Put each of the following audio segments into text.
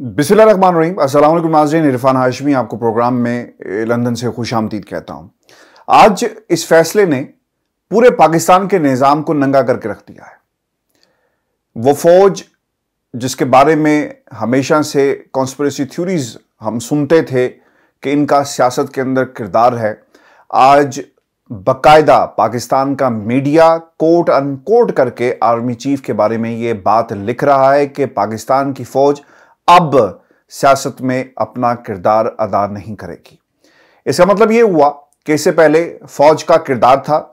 बिस्मिल्लाम असल नाजरीन इरफान हाशमी आपको प्रोग्राम में लंदन से खुश आमदीद कहता हूँ। आज इस फैसले ने पूरे पाकिस्तान के निज़ाम को नंगा करके रख दिया है। वो फौज, जिसके बारे में हमेशा से कॉन्स्परेसी थ्योरीज हम सुनते थे कि इनका सियासत के अंदर किरदार है, आज बकायदा पाकिस्तान का मीडिया कोट अनकोट करके आर्मी चीफ के बारे में ये बात लिख रहा है कि पाकिस्तान की फौज अब सियासत में अपना किरदार अदा नहीं करेगी। इसका मतलब यह हुआ कि इससे पहले फौज का किरदार था,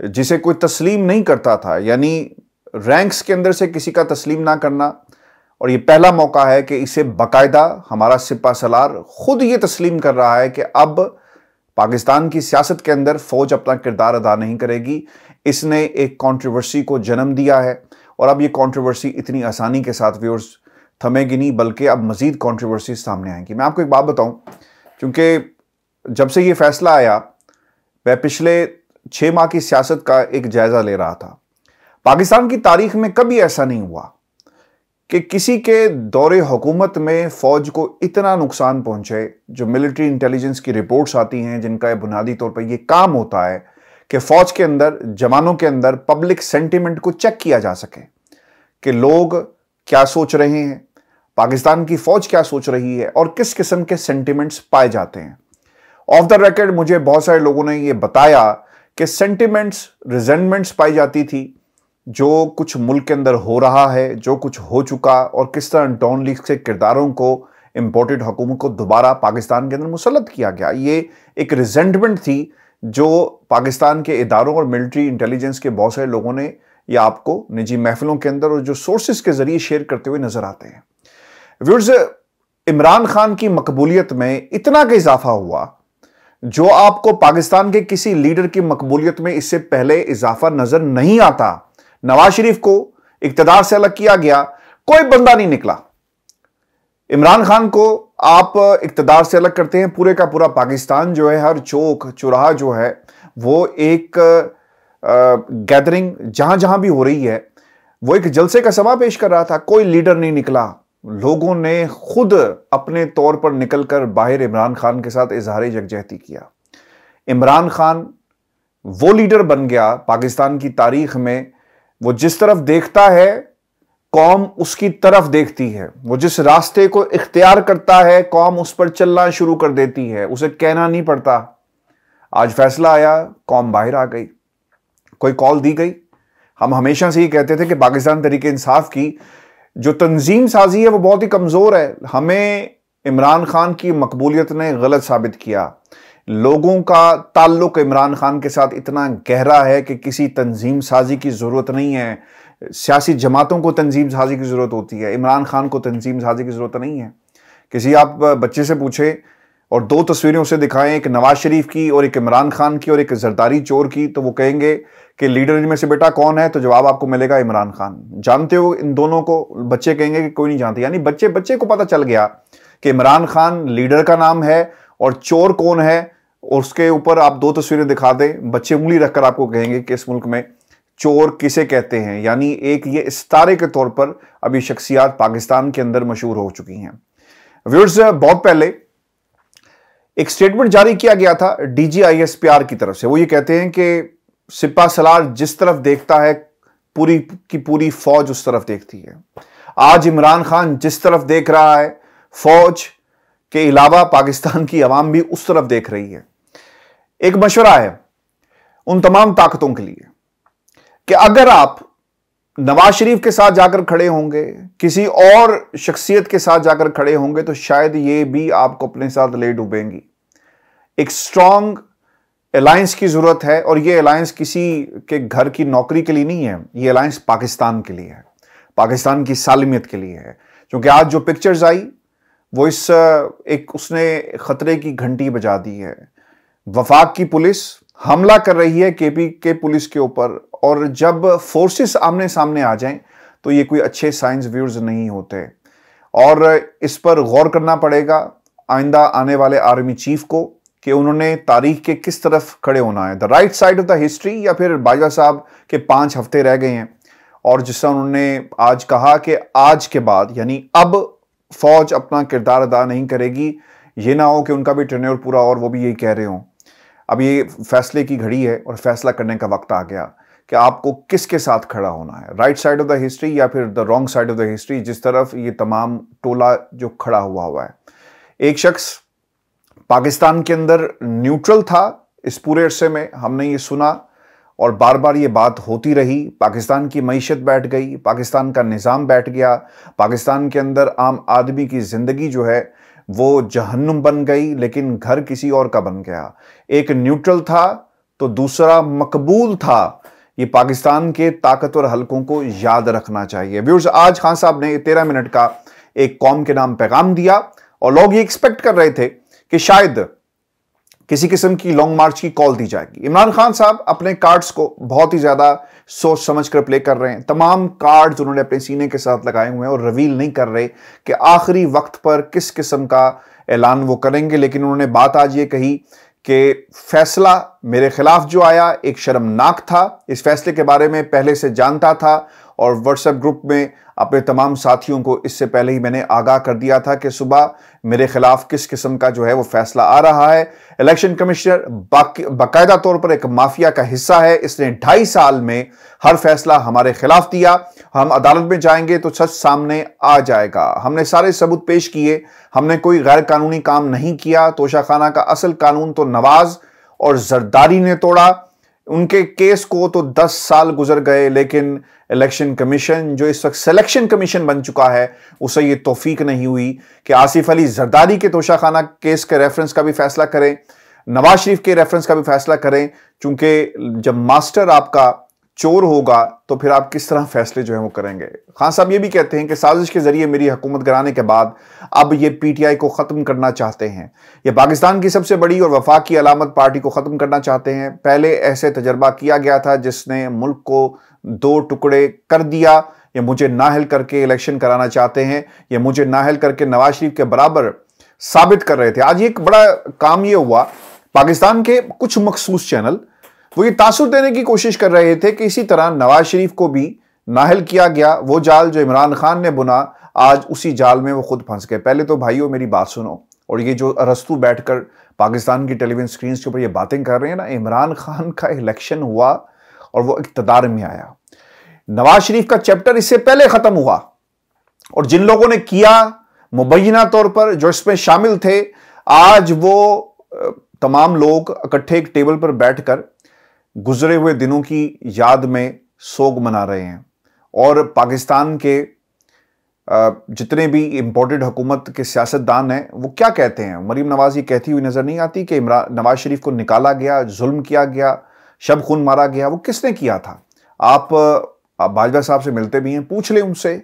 जिसे कोई तस्लीम नहीं करता था, यानी रैंक्स के अंदर से किसी का तस्लीम ना करना। और ये पहला मौका है कि इसे बाकायदा हमारा सिपा सलार खुद ये तस्लीम कर रहा है कि अब पाकिस्तान की सियासत के अंदर फौज अपना किरदार अदा नहीं करेगी। इसने एक कंट्रोवर्सी को जन्म दिया है, और अब ये कंट्रोवर्सी इतनी आसानी के साथ व्यूअर्स थमेगी नहीं, बल्कि अब मजीद कॉन्ट्रोवर्सी सामने आएँगी। मैं आपको एक बात बताऊँ क्योंकि जब से ये फैसला आया वह पिछले छः माह की सियासत का एक जायज़ा ले रहा था। पाकिस्तान की तारीख में कभी ऐसा नहीं हुआ कि किसी के दौरे हुकूमत में फ़ौज को इतना नुकसान पहुँचे, जो मिलिट्री इंटेलिजेंस की रिपोर्ट्स आती हैं, जिनका बुनियादी तौर पर यह काम होता है कि फ़ौज के अंदर, जवानों के अंदर पब्लिक सेंटिमेंट को चेक किया जा सके कि लोग क्या सोच रहे हैं पाकिस्तान की फौज क्या सोच रही है और किस किस्म के सेंटिमेंट्स पाए जाते हैं? ऑफ़ द रिकॉर्ड मुझे बहुत सारे लोगों ने यह बताया कि सेंटिमेंट्स रिजेंटमेंट्स पाई जाती थी, जो कुछ मुल्क के अंदर हो रहा है, जो कुछ हो चुका और किस तरह डॉन लीग से किरदारों को इंपोर्टेड हुकूमत को दोबारा पाकिस्तान के अंदर मुसलत किया गया। ये एक रिजेंटमेंट थी जो पाकिस्तान के इदारों और मिलिट्री इंटेलिजेंस के बहुत सारे लोगों ने या आपको निजी महफिलों के अंदर और जो सोर्सेज के ज़रिए शेयर करते हुए नज़र आते हैं। व्यूर्स इमरान खान की मकबूलियत में इतना का इजाफा हुआ, जो आपको पाकिस्तान के किसी लीडर की मकबूलियत में इससे पहले इजाफा नज़र नहीं आता। नवाज़ शरीफ को इकतदार से अलग किया गया, कोई बंदा नहीं निकला। इमरान खान को आप इकतदार से अलग करते हैं, पूरे का पूरा पाकिस्तान जो है, हर चौक चौराहा जो है, वो एक गैदरिंग जहाँ जहाँ भी हो रही है, वो एक जलसे का समा पेश कर रहा था, कोई लीडर नहीं निकला। लोगों ने खुद अपने तौर पर निकलकर बाहर इमरान खान के साथ इजहार यकजहती किया। इमरान खान वो लीडर बन गया पाकिस्तान की तारीख में, वो जिस तरफ़ देखता है, कौम उसकी तरफ़ देखती है। वो जिस रास्ते को इख्तियार करता है, कौम उस पर चलना शुरू कर देती है, उसे कहना नहीं पड़ता। आज फैसला आया, कौम बाहर आ गई। कोई कॉल दी गई? हम हमेशा से ही कहते थे कि पाकिस्तान तरीके इंसाफ की जो तंजीम साजी है, वो बहुत ही कमज़ोर है। हमें इमरान खान की मकबूलियत ने गलत साबित किया। लोगों का ताल्लुक इमरान खान के साथ इतना गहरा है कि किसी तंजीम साजी की ज़रूरत नहीं है। सियासी जमातों को तंजीम साजी की ज़रूरत होती है। इमरान खान को तंजीम साजी की ज़रूरत नहीं है। किसी आप बच्चे से पूछे और दो तस्वीरें उसे दिखाएँ, एक नवाज़ शरीफ की और एक इमरान खान की और एक जरदारी चोर की तो वो कहेंगे कि लीडर इनमें से बेटा कौन है? तो जवाब आपको मिलेगा इमरान खान। जानते हो इन दोनों को, बच्चे कहेंगे कि कोई नहीं जानते। यानी बच्चे बच्चे को पता चल गया कि इमरान खान लीडर का नाम है और चोर कौन है। और उसके ऊपर आप दो तस्वीरें दिखा दें। बच्चे उंगली रखकर आपको कहेंगे कि इस मुल्क में चोर किसे कहते हैं? यानी एक ये इस्तारे के तौर पर अभी शख्सियात पाकिस्तान के अंदर मशहूर हो चुकी हैं। व्यूर्स बहुत पहले एक स्टेटमेंट जारी किया गया था डीजीआईएसपीआर की तरफ़ से। वो ये कहते हैं कि सिपा सलार जिस तरफ़ देखता है, पूरी की पूरी फौज उस तरफ़ देखती है। आज इमरान खान जिस तरफ़ देख रहा है, फौज के अलावा पाकिस्तान की आवाम भी उस तरफ़ देख रही है। एक मशवरा है उन तमाम ताकतों के लिए कि अगर आप नवाज़ शरीफ के साथ जाकर खड़े होंगे, किसी और शख्सियत के साथ जाकर खड़े होंगे तो शायद ये भी आपको अपने साथ ले डूबेंगी। एक स्ट्रांग अलायंस की ज़रूरत है, और ये अलायंस किसी के घर की नौकरी के लिए नहीं है, ये अलायंस पाकिस्तान के लिए है, पाकिस्तान की सालमियत के लिए है। क्योंकि आज जो पिक्चर्स आई, वो इस, एक उसने खतरे की घंटी बजा दी है। वफाक की पुलिस हमला कर रही है, केपी के पुलिस के ऊपर और जब फोर्सेस आमने सामने आ जाएँ तो ये कोई अच्छे साइंस व्यूज़ नहीं होते। और इस पर गौर करना पड़ेगा आइंदा आने वाले आर्मी चीफ को कि उन्होंने तारीख के किस तरफ़ खड़े होना है। The right side of the history या फिर बाजा साहब के पाँच हफ़्ते रह गए हैं। और जिससे उन्होंने आज कहा कि आज के बाद, यानी अब फौज अपना किरदार अदा नहीं करेगी, ये ना हो कि उनका भी टर्नर पूरा और वो भी यही कह रहे हो। अब ये फैसले की घड़ी है और फैसला करने का वक्त आ गया। कि आपको किसके साथ खड़ा होना है? Right side of the history या फिर the wrong side of the history जिस तरफ़ ये तमाम टोला जो खड़ा हुआ हुआ है। एक शख्स पाकिस्तान के अंदर न्यूट्रल था इस पूरे अरसे में, हमने ये सुना और बार बार ये बात होती रही। पाकिस्तान की मीशत बैठ गई, पाकिस्तान का निज़ाम बैठ गया, पाकिस्तान के अंदर आम आदमी की ज़िंदगी जो है वो जहन्नुम बन गई, लेकिन घर किसी और का बन गया। एक न्यूट्रल था तो दूसरा मकबूल था ये पाकिस्तान के ताकतवर हलकों को याद रखना चाहिए। व्यूर्स आज खान साहब ने तेरह मिनट का एक कौम के नाम पैगाम दिया और लोग ये एक्सपेक्ट कर रहे थे कि शायद किसी किस्म की लॉन्ग मार्च की कॉल दी जाएगी। इमरान खान साहब अपने कार्ड्स को बहुत ही ज़्यादा सोच समझ कर प्ले कर रहे हैं। तमाम कार्ड्स उन्होंने अपने सीने के साथ लगाए हुए हैं और रिवील नहीं कर रहे कि आखिरी वक्त पर किस किस्म का ऐलान वो करेंगे, लेकिन उन्होंने बात आज ये कही कि फैसला मेरे खिलाफ जो आया एक शर्मनाक था। इस फैसले के बारे में पहले से जानता था और व्हाट्सएप ग्रुप में अपने तमाम साथियों को इससे पहले ही मैंने आगाह कर दिया था कि सुबह मेरे खिलाफ किस किस्म का जो है वो फैसला आ रहा है। इलेक्शन कमिश्नर बाकायदा तौर पर एक माफिया का हिस्सा है। इसने ढाई साल में हर फैसला हमारे खिलाफ दिया। हम अदालत में जाएँगे तो सच सामने आ जाएगा। हमने सारे सबूत पेश किए। हमने कोई गैर कानूनी काम नहीं किया। तोशाखाना का असल कानून तो नवाज़ और जरदारी ने तोड़ा। उनके केस को तो 10 साल गुजर गए, लेकिन इलेक्शन कमीशन जो इस वक्त सिलेक्शन कमीशन बन चुका है, उसे ये तोफीक नहीं हुई कि आसिफ अली जरदारी के तोशाखाना केस के रेफरेंस का भी फैसला करें, नवाज़ शरीफ के रेफरेंस का भी फैसला करें, चूँकि जब मास्टर आपका चोर होगा तो फिर आप किस तरह फैसले जो है वो करेंगे? खान साहब ये भी कहते हैं कि साजिश के ज़रिए मेरी हुकूमत कराने के बाद अब ये पीटीआई को ख़त्म करना चाहते हैं। ये पाकिस्तान की सबसे बड़ी और वफा की अलामत पार्टी को ख़त्म करना चाहते हैं। पहले ऐसे तजर्बा किया गया था जिसने मुल्क को दो टुकड़े कर दिया। ये मुझे नाहल करके इलेक्शन कराना चाहते हैं। ये मुझे नाहल करके नवाज़ शरीफ के बराबर साबित कर रहे थे। आज एक बड़ा काम ये हुआ। पाकिस्तान के कुछ मखसूस चैनल वो ये तासुर देने की कोशिश कर रहे थे कि इसी तरह नवाज़ शरीफ को भी नाहल किया गया। वो जाल जो इमरान खान ने बुना, आज उसी जाल में वो खुद फंस गए। पहले तो भाइयों, मेरी बात सुनो। और ये जो अरस्तु बैठकर पाकिस्तान की टेलीविज़न स्क्रीन के ऊपर ये बातें कर रहे हैं ना, इमरान खान का इलेक्शन हुआ और वो इकतदार में आया। नवाज़ शरीफ का चैप्टर इससे पहले खत्म हुआ और जिन लोगों ने किया, मुबैना तौर पर जो इसमें शामिल थे, आज वो तमाम लोग इकट्ठे एक टेबल पर बैठकर गुजरे हुए दिनों की याद में सोग मना रहे हैं। और पाकिस्तान के जितने भी इंपोर्टेड हुकूमत के सियासतदान हैं, वो क्या कहते हैं? मरीम नवाज़ ये कहती हुई नज़र नहीं आती कि इमरान नवाज़ शरीफ को निकाला गया, जुल्म किया गया, शब खून मारा गया, वो किसने किया था? आप आप बाजवा साहब से मिलते भी हैं, पूछ लें उनसे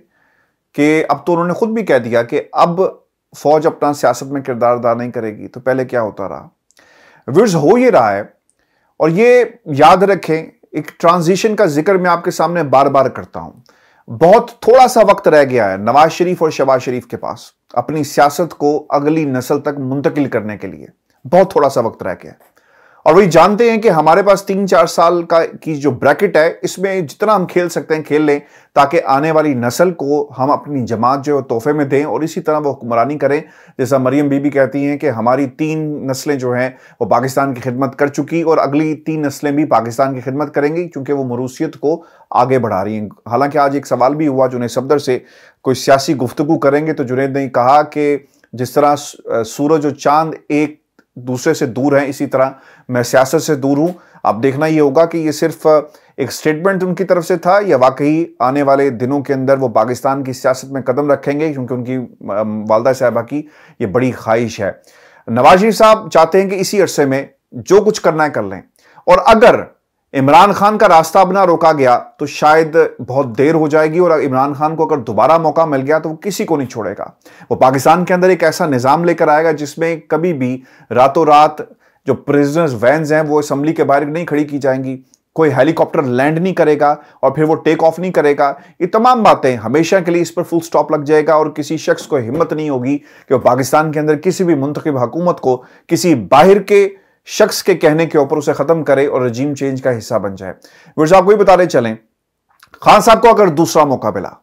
कि अब तो उन्होंने खुद भी कह दिया कि अब फौज अपना सियासत में किरदार अदा नहीं करेगी तो पहले क्या होता रहा? विर्स हो ये रहा है और ये याद रखें, एक ट्रांजिशन का ज़िक्र मैं आपके सामने बार बार करता हूँ। बहुत थोड़ा सा वक्त रह गया है नवाज़ शरीफ और शबाज शरीफ के पास, अपनी सियासत को अगली नस्ल तक मुंतकिल करने के लिए। बहुत थोड़ा सा वक्त रह गया है। और वही जानते हैं कि हमारे पास तीन चार साल का की जो ब्रैकेट है, इसमें जितना हम खेल सकते हैं, खेल लें, ताकि आने वाली नस्ल को हम अपनी जमात जो है तोहफे में दें और इसी तरह वो हुक्मरानी करें। जैसा मरियम बीबी कहती हैं कि हमारी तीन नस्लें जो हैं, वो पाकिस्तान की खिदमत कर चुकी और अगली तीन नस्लें भी पाकिस्तान की खिदमत करेंगी, क्योंकि वो मरूसीत को आगे बढ़ा रही हैं। हालाँकि आज एक सवाल भी हुआ, जुनेद सफदर से कोई सियासी गुफ्तु करेंगे तो जुनेद ने कहा कि जिस तरह सूरज और चाँद एक दूसरे से दूर हैं इसी तरह। मैं सियासत से दूर हूँ। अब देखना ये होगा कि ये सिर्फ़ एक स्टेटमेंट उनकी तरफ़ से था या वाकई आने वाले दिनों के अंदर वो पाकिस्तान की सियासत में कदम रखेंगे, क्योंकि उनकी वालदा साहबा की ये बड़ी ख्वाहिश है। नवाज़ शरीफ साहब चाहते हैं कि इसी अरसे में जो कुछ करना है कर लें। और अगर इमरान खान का रास्ता अपना रोका गया तो शायद बहुत देर हो जाएगी और इमरान खान को अगर दोबारा मौका मिल गया तो वो किसी को नहीं छोड़ेगा। वो पाकिस्तान के अंदर एक ऐसा निज़ाम लेकर आएगा जिसमें कभी भी रातों रात जो प्रिजनर्स वैन्स हैं, वो असम्बली के बाहर नहीं खड़ी की जाएँगी। कोई हेलीकॉप्टर लैंड नहीं करेगा और फिर वो टेक ऑफ़ नहीं करेगा। ये तमाम बातें हमेशा के लिए इस पर फुल स्टॉप लग जाएगा और किसी शख्स को हिम्मत नहीं होगी कि वो पाकिस्तान के अंदर किसी भी मुंतब हुकूमत को किसी बाहर के शख्स के कहने के ऊपर उसे खत्म करे और रजीम चेंज का हिस्सा बन जाए। विर साहब को भी बता रहे चलें, खान साहब को अगर दूसरा मौका मिला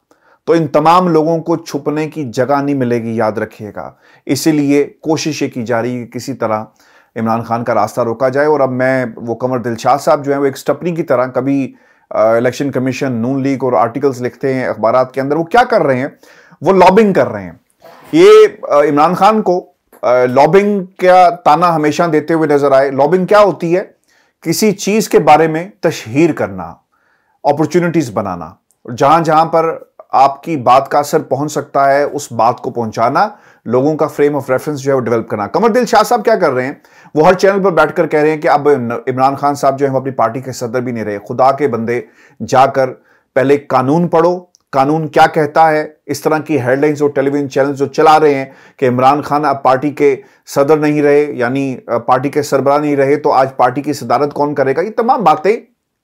तो इन तमाम लोगों को छुपने की जगह नहीं मिलेगी, याद रखिएगा। इसीलिए कोशिश ये की जा रही है कि किसी तरह इमरान खान का रास्ता रोका जाए और अब मैं, वो कमर दिलशाद साहब जो है, वो एक स्टपनी की तरह कभी इलेक्शन कमीशन, नून लीग और आर्टिकल्स लिखते हैं अखबार के अंदर, वो क्या कर रहे हैं? वो लॉबिंग कर रहे हैं। ये इमरान खान को लॉबिंग का ताना हमेशा देते हुए नज़र आए। लॉबिंग क्या होती है? किसी चीज़ के बारे में तशहीर करना अपॉर्चुनिटीज़ बनाना। जहाँ जहाँ पर आपकी बात का असर पहुँच सकता है, उस बात को पहुंचाना, लोगों का फ्रेम ऑफ़ रेफरेंस जो है वो डेवलप करना। कमर दिल शाह साहब क्या कर रहे हैं? वो हर चैनल पर बैठकर कह रहे हैं कि अब इमरान खान साहब जो है, वो अपनी पार्टी के सदर भी नहीं रहे। खुदा के बंदे जाकर पहले कानून पढ़ो कानून क्या कहता है? इस तरह की हेडलाइंस और टेलीविज़न चैनल जो चला रहे हैं कि इमरान खान अब पार्टी के सदर नहीं रहे, यानी पार्टी के सरबरा नहीं रहे तो आज पार्टी की सदारत कौन करेगा? ये तमाम बातें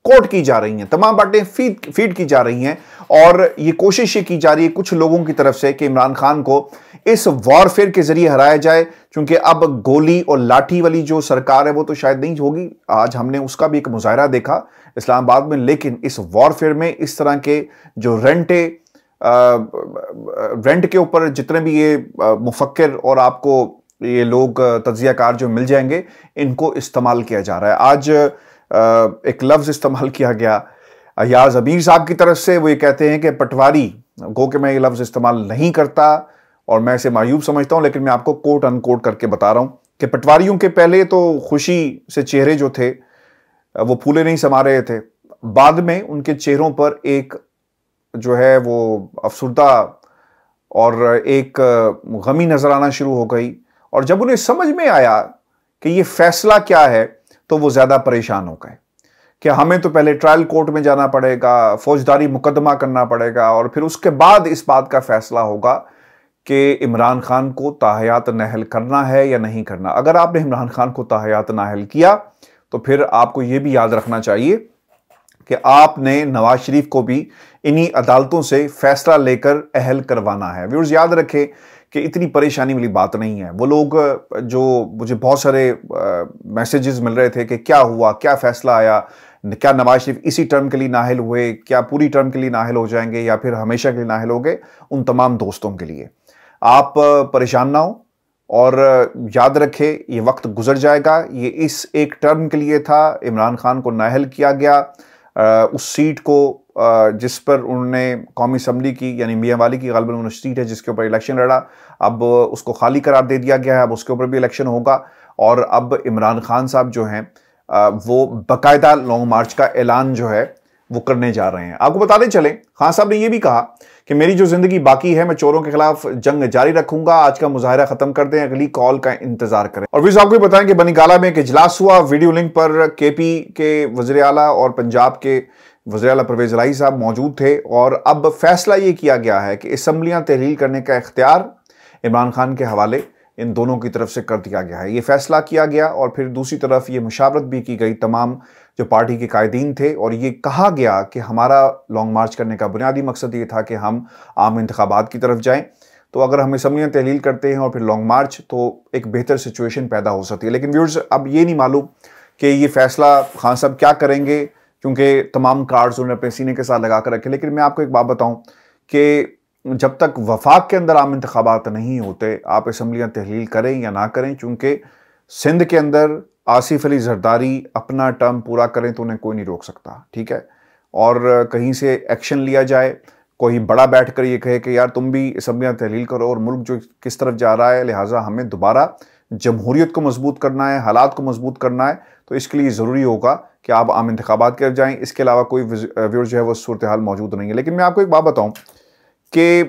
कोट की जा रही हैं, तमाम बातें फ़ीड फ़ीड की जा रही हैं और ये कोशिश ये की जा रही है कुछ लोगों की तरफ़ से कि इमरान खान को इस वॉरफेयर के ज़रिए हराया जाए, क्योंकि अब गोली और लाठी वाली जो सरकार है, वो तो शायद नहीं होगी। आज हमने उसका भी एक मुजाहरा देखा इस्लामाबाद में, लेकिन इस वॉरफेयर में इस तरह के जो रेंटे रेंट के ऊपर जितने भी ये मुफक्र और आपको ये लोग तजियाकार जो मिल जाएँगे, इनको इस्तेमाल किया जा रहा है। आज एक लफ्ज़ इस्तेमाल किया गया। अयाज अमीर साहब की तरफ़ से वो ये कहते हैं कि पटवारी, गो के मैं ये लफ्ज़ इस्तेमाल नहीं करता और मैं इसे मायूब समझता हूँ, लेकिन मैं आपको कोट अनकोट करके बता रहा हूँ कि पटवारियों के पहले तो खुशी से चेहरे जो थे वो फूले नहीं समा रहे थे। बाद में उनके चेहरों पर एक जो है वो अफसरदा और एक गमी नज़र आना शुरू हो गई और जब उन्हें समझ में आया कि ये फैसला क्या है तो वो ज़्यादा परेशान हो गए कि हमें तो पहले ट्रायल कोर्ट में जाना पड़ेगा, फौजदारी मुकदमा करना पड़ेगा और फिर उसके बाद इस बात का फैसला होगा कि इमरान खान को ताहयात नाहल करना है या नहीं करना। अगर आपने इमरान खान को ताहयात नाहल किया तो फिर आपको यह भी याद रखना चाहिए कि आपने नवाज़ शरीफ को भी इन्हीं अदालतों से फैसला लेकर अहल करवाना है। व्यूर्स याद रखें कि इतनी परेशानी वाली बात नहीं है। वो लोग, जो मुझे बहुत सारे मैसेजेस मिल रहे थे कि क्या हुआ, क्या फैसला आया, क्या नवाज़ शरीफ इसी टर्म के लिए नाहल हुए, क्या पूरी टर्म के लिए नाहल हो जाएँगे या फिर हमेशा के लिए नाहल हो गए, उन तमाम दोस्तों के लिए। आप परेशान ना हो और याद रखें, ये वक्त गुजर जाएगा। ये इस एक टर्म के लिए था, इमरान खान को नाहल किया गया। उस सीट को जिस पर उन्होंने कौमी असम्बली की, यानी मियाँ वाली की गलबन उन्होंने सीट है, जिसके ऊपर इलेक्शन लड़ा। अब उसको खाली करार दे दिया गया है, अब उसके ऊपर भी इलेक्शन होगा। और अब इमरान खान साहब जो हैं वो बाकायदा लॉन्ग मार्च का ऐलान जो है वो करने जा रहे हैं। आपको बताते चले। खान साहब ने यह भी कहा कि मेरी जो ज़िंदगी बाकी है, मैं चोरों के खिलाफ जंग जारी रखूँगा, आज का मुजाहरा खत्म कर दें, अगली कॉल का इंतज़ार करें। और फिर आपको बताएँ कि बनीगाला में एक इजलास हुआ, वीडियो लिंक पर केपी के वजर अला और पंजाब के वजर अला परवेज लाई साहब मौजूद थे और अब फैसला ये किया गया है कि असम्बलियाँ तहलील करने का इख्तियार इमरान खान के हवाले इन दोनों की तरफ़ से कर दिया गया है। ये फैसला किया गया और फिर दूसरी तरफ़ ये मुशावरत भी की गई तमाम जो पार्टी के कायदीन थे और ये कहा गया कि हमारा लॉन्ग मार्च करने का बुनियादी मकसद ये था कि हम आम इंतबात की तरफ़ जाएँ। तो अगर हम असम्बलियाँ तहलील करते हैं और फिर लॉन्ग मार्च तो एक बेहतर सिचुएशन पैदा हो सकती है। लेकिन व्यूर्स अब ये नहीं मालूम कि ये फैसला खान साहब क्या करेंगे, क्योंकि तमाम कार्ड्स उन्होंने अपने सीने के साथ लगा कर रखे। लेकिन मैं आपको एक बात बताऊँ कि जब तक वफाक के अंदर आम इंतबात नहीं होते, आप इसम्बलियाँ तहलील करें या ना करें, चूँकि सिंध के अंदर आसिफ अली जरदारी अपना टर्म पूरा करें तो उन्हें कोई नहीं रोक सकता, ठीक है? और कहीं से एक्शन लिया जाए, कोई बड़ा बैठ कर ये कहे कि यार तुम भी असम्बलियाँ तहलील करो और मुल्क जो किस तरफ़ जा रहा है, लिहाजा हमें दोबारा जमहूरीत को मज़बूत करना है, हालात को मज़बूत करना है तो इसके लिए ज़रूरी होगा कि आप आम इंतबात कर जाएँ। इसके अलावा कोई व्यूर जो है वो सूरत हाल मौजूद नहीं है। लेकिन मैं आपको एक बात बताऊँ कि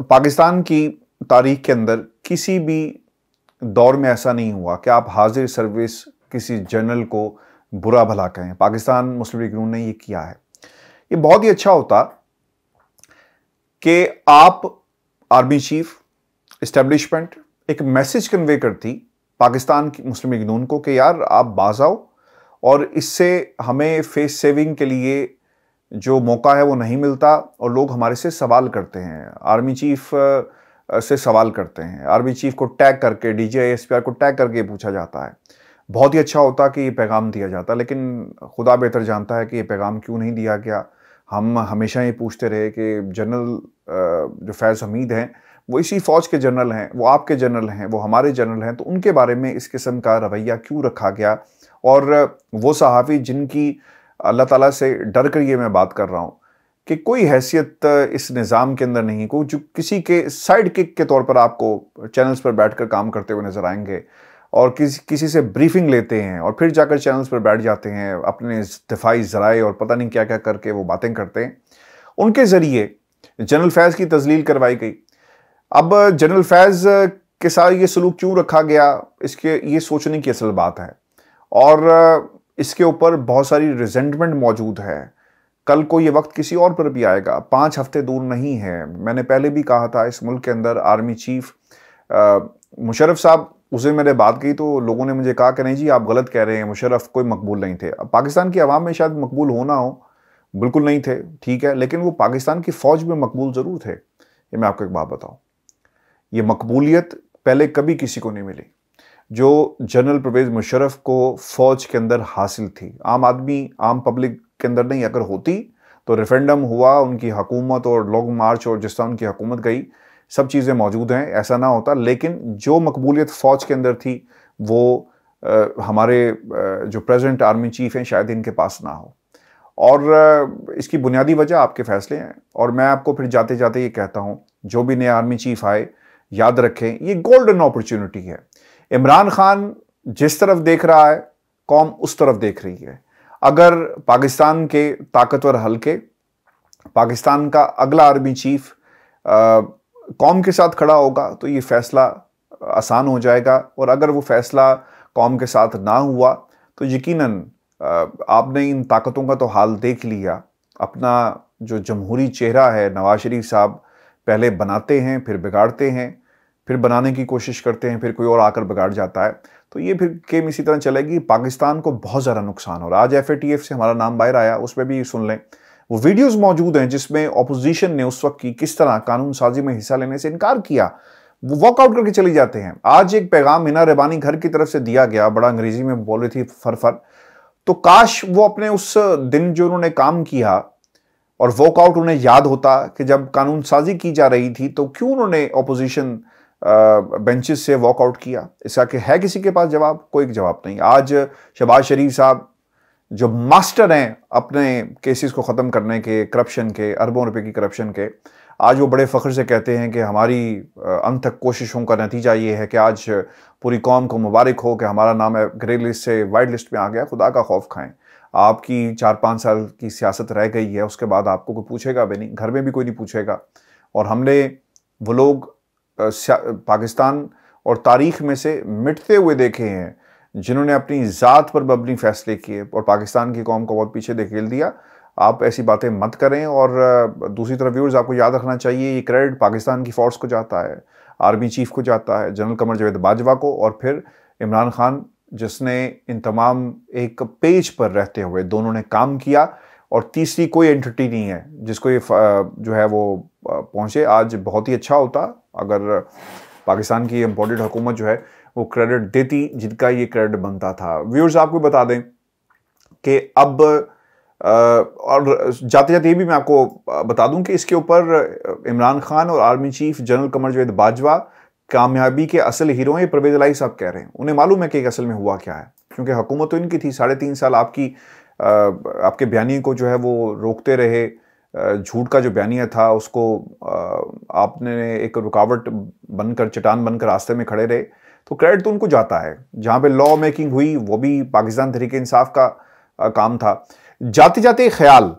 पाकिस्तान की तारीख के अंदर किसी भी दौर में ऐसा नहीं हुआ कि आप हाजिर सर्विस किसी जनरल को बुरा भला कहें। पाकिस्तान मुस्लिम लीग ने ये किया है। ये बहुत ही अच्छा होता कि आप आर्मी चीफ इस्टेब्लिशमेंट एक मैसेज कन्वे करती पाकिस्तान की मुस्लिम लीग नून को कि यार आप बाज आओ और इससे हमें फेस सेविंग के लिए जो मौका है वो नहीं मिलता और लोग हमारे से सवाल करते हैं। आर्मी चीफ से सवाल करते हैं। आर्मी चीफ को टैग करके डी जी को टैग करके पूछा जाता है। बहुत ही अच्छा होता कि ये पैगाम दिया जाता, लेकिन खुदा बेहतर जानता है कि ये पैगाम क्यों नहीं दिया गया। हम हमेशा ये पूछते रहे कि जनरल जो फैज़ हमीद हैं, वो इसी फ़ौज के जनरल हैं, वो आपके जनरल हैं, वो हमारे जनरल हैं तो उनके बारे में इस किस्म का रवैया क्यों रखा गया? और वो सहाफ़ी जिनकी अल्लाह ताला से डर कर ये मैं बात कर रहा हूँ कि कोई हैसियत इस निज़ाम के अंदर नहीं को जो किसी के साइड किक के तौर पर आपको चैनल्स पर बैठकर काम करते हुए नज़र आएँगे और किसी किसी से ब्रीफिंग लेते हैं और फिर जाकर चैनल्स पर बैठ जाते हैं, अपने दिफाई ज़राए और पता नहीं क्या क्या करके वो बातें करते हैं। उनके ज़रिए जनरल फैज़ की तजलील करवाई गई। अब जनरल फैज़ के साथ ये सलूक क्यों रखा गया, इसके, ये सोचने की असल बात है। और इसके ऊपर बहुत सारी रिजेंटमेंट मौजूद है। कल को ये वक्त किसी और पर भी आएगा। पाँच हफ़्ते दूर नहीं है। मैंने पहले भी कहा था, इस मुल्क के अंदर आर्मी चीफ मुशरफ साहब, उस दिन मैंने बात की तो लोगों ने मुझे कहा कि नहीं जी, आप गलत कह रहे हैं मुशरफ कोई मकबूल नहीं थे। पाकिस्तान की आवाम में शायद मकबूल होना हो, बिल्कुल नहीं थे, ठीक है, लेकिन वो पाकिस्तान की फ़ौज में मकबूल ज़रूर थे। ये मैं आपको एक बात बताऊँ, ये मकबूलियत पहले कभी किसी को नहीं मिली, जो जनरल परवेज मुशरफ को फ़ौज के अंदर हासिल थी। आम आदमी, आम पब्लिक के अंदर नहीं अगर होती तो रेफरेंडम हुआ उनकी हकूमत और लॉन्ग मार्च और जिस तरह उनकी हकूमत गई सब चीज़ें मौजूद हैं ऐसा ना होता। लेकिन जो मकबूलियत फ़ौज के अंदर थी वो आ, हमारे आ, जो प्रेजेंट आर्मी चीफ हैं शायद इनके पास ना हो। और इसकी बुनियादी वजह आपके फैसले हैं। और मैं आपको फिर जाते जाते ये कहता हूँ जो भी नए आर्मी चीफ आए याद रखें ये गोल्डन अपॉर्चुनिटी है। इमरान खान जिस तरफ़ देख रहा है कौम उस तरफ़ देख रही है। अगर पाकिस्तान के ताकतवर हल्के, पाकिस्तान का अगला आर्मी चीफ कौम के साथ खड़ा होगा तो ये फैसला आसान हो जाएगा। और अगर वो फैसला कौम के साथ ना हुआ तो यकीनन आपने इन ताकतों का तो हाल देख लिया। अपना जो जमहूरी चेहरा है, नवाज़ शरीफ साहब, पहले बनाते हैं, फिर बिगाड़ते हैं, फिर बनाने की कोशिश करते हैं, फिर कोई और आकर बिगाड़ जाता है। तो ये फिर गेम इसी तरह चलेगी, पाकिस्तान को बहुत ज़्यादा नुकसान हो रहा है। आज एफएटीएफ से हमारा नाम बाहर आया उसमें भी सुन लें। वो वीडियोस मौजूद हैं जिसमें ऑपोजिशन ने उस वक्त की किस तरह कानून साजी में हिस्सा लेने से इनकार किया, वो वॉकआउट करके चले जाते हैं। आज एक पैगाम मीना रेबानी घर की तरफ़ से दिया गया, बड़ा अंग्रेज़ी में बोल रही थी फर फर तो काश वो अपने उस दिन जो उन्होंने काम किया और वॉकआउट उन्हें याद होता कि जब कानून साजी की जा रही थी तो क्यों उन्होंने ऑपोजिशन बेंचेस से वॉकआउट किया। इसका कि है किसी के पास जवाब? कोई जवाब नहीं। आज शहबाज शरीफ साहब जो मास्टर हैं अपने केसेस को ख़त्म करने के करप्शन के, अरबों रुपए की करप्शन के, आज वो बड़े फ़ख्र से कहते हैं कि हमारी अंत तक कोशिशों का नतीजा ये है कि आज पूरी कौम को मुबारक हो कि हमारा नाम है ग्रे लिस्ट से वाइट लिस्ट में आ गया। खुदा का खौफ खाएँ। आपकी चार पाँच साल की सियासत रह गई है, उसके बाद आपको कोई पूछेगा भी नहीं। घर में भी कोई नहीं पूछेगा। और हमने वो लोग पाकिस्तान और तारीख में से मिटते हुए देखे हैं, जिन्होंने अपनी ज़ात पर बबनी फैसले किए और पाकिस्तान की कौम को बहुत पीछे धकेल दिया। आप ऐसी बातें मत करें और दूसरी तरफ़ व्यूर्स आपको याद रखना चाहिए, ये क्रेडिट पाकिस्तान की फोर्स को जाता है, आर्मी चीफ को जाता है, जनरल कमर जावेद बाजवा को और फिर इमरान खान, जिसने इन तमाम एक पेज पर रहते हुए दोनों ने काम किया। और तीसरी कोई एंटिटी नहीं है, जिसको ये जो है वो पहुँचे। आज बहुत ही अच्छा होता, अगर पाकिस्तान की इम्पोर्टेड हुकूमत जो है, वो क्रेडिट देती, जिनका ये क्रेडिट बनता था। व्यूअर्स आपको बता दें कि अब और जाते जाते ये भी मैं आपको बता दूँ कि इसके ऊपर इमरान खान और army chief general Qamar Javed Bajwa कामयाबी के असल हीरो हैं परवेज लाई साहब कह रहे हैं। उन्हें मालूम है कि असल में हुआ क्या है, क्योंकि हुकूमत तो इनकी थी, साढ़े तीन साल आपकी आपके बयानी को जो है वो रोकते रहे। झूठ का जो बयानिया था उसको आपने एक रुकावट बनकर चटान बनकर रास्ते में खड़े रहे। तो क्रेडिट तो उनको जाता है। जहाँ पे लॉ मेकिंग हुई, वो भी पाकिस्तान तरीके इंसाफ का काम था। जाते जाते ख्याल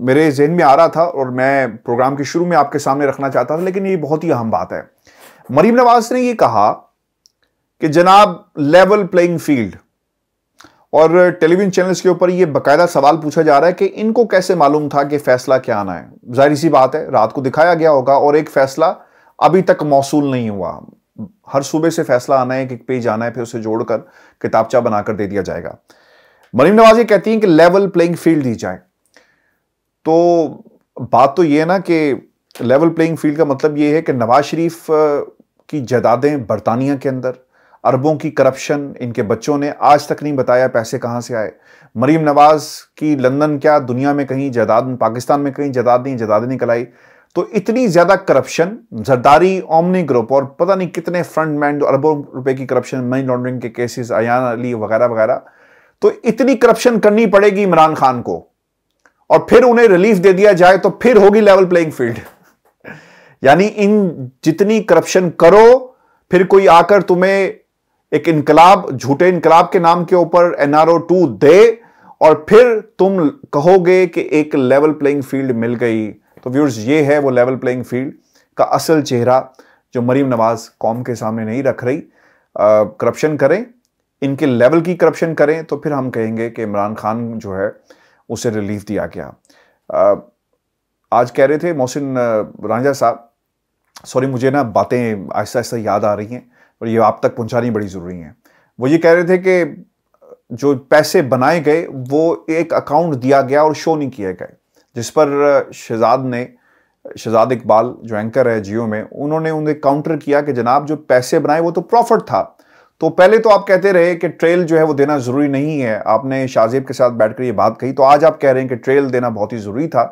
मेरे जहन में आ रहा था और मैं प्रोग्राम के शुरू में आपके सामने रखना चाहता था, लेकिन ये बहुत ही अहम बात है। मरीम नवाज़ ने ये कहा कि जनाब लेवल प्लेइंग फ़ील्ड और टेलीविज़न चैनल्स के ऊपर ये बकायदा सवाल पूछा जा रहा है कि इनको कैसे मालूम था कि फैसला क्या आना है? ज़ाहिर सी बात है, रात को दिखाया गया होगा और एक फैसला अभी तक मौसूल नहीं हुआ। हर सूबे से फैसला आना है कि पेज आना है, फिर उसे जोड़कर किताबचा बनाकर दे दिया जाएगा। मरीम नवाज़ ये कहती हैं कि लेवल प्लेइंग फ़ील्ड दी जाए। तो बात तो ये है ना कि लेवल प्लेइंग फ़ील्ड का मतलब ये है कि नवाज़ शरीफ की जदादें बरतानिया के अंदर अरबों की करप्शन इनके बच्चों ने आज तक नहीं बताया पैसे कहाँ से आए। मरीम नवाज़ की लंदन क्या, दुनिया में कहीं जायदाद, पाकिस्तान में कहीं जायदाद नहीं, जायदाद निकल आई तो इतनी ज़्यादा करप्शन, जरदारी ओमनी ग्रुप और पता नहीं कितने फ्रंट मैन अरबों रुपए की करप्शन मनी लॉन्ड्रिंग के केसेस अयान अली वगैरह वगैरह। तो इतनी करप्शन करनी पड़ेगी इमरान खान को। और फिर उन्हें रिलीफ दे दिया जाए तो फिर होगी लेवल प्लेइंग फ़ील्ड यानी इन जितनी करप्शन करो, फिर कोई आकर तुम्हें एक इनकलाब झूठे इनकलाब के नाम के ऊपर एनआरओ टू दे और फिर तुम कहोगे कि एक लेवल प्लेइंग फ़ील्ड मिल गई। तो व्यूर्स ये है वो लेवल प्लेइंग फ़ील्ड का असल चेहरा जो मरीम नवाज़ कौम के सामने नहीं रख रही। करप्शन करें इनके लेवल की करप्शन करें तो फिर हम कहेंगे कि इमरान खान जो है उसे रिलीफ दिया गया। आ, आज कह रहे थे मोहसिन रांझा साहब सॉरी मुझे ना बातें आहिस्ता आहिस्ता याद आ रही हैं। और ये आप तक पहुंचानी बड़ी ज़रूरी है। वो ये कह रहे थे कि जो पैसे बनाए गए, वो एक अकाउंट दिया गया और शो नहीं किए गए जिस पर शहजाद ने, शहजाद इकबाल जो एंकर है जियो में, उन्होंने उन्हें काउंटर किया कि जनाब जो पैसे बनाए, वो तो प्रॉफिट था। तो पहले तो आप कहते रहे कि ट्रेल जो है वो देना ज़रूरी नहीं है। आपने शाहजेब के साथ बैठकर ये बात कही तो आज आप कह रहे हैं कि ट्रेल देना बहुत ही ज़रूरी था।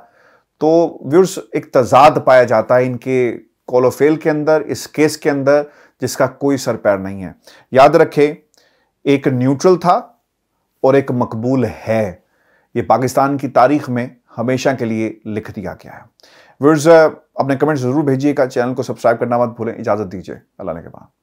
तो व्यूर्स एक तजाद पाया जाता है इनके कॉलोफेल के अंदर, इस केस के अंदर जिसका कोई सर पैर नहीं है। याद रखें, एक न्यूट्रल था और एक मकबूल है। ये पाकिस्तान की तारीख में हमेशा के लिए लिख दिया गया है। वर्ज अपने कमेंट ज़रूर भेजिएगा। चैनल को सब्सक्राइब करना मत भूलें। इजाज़त दीजिए। अल्लाह के बाद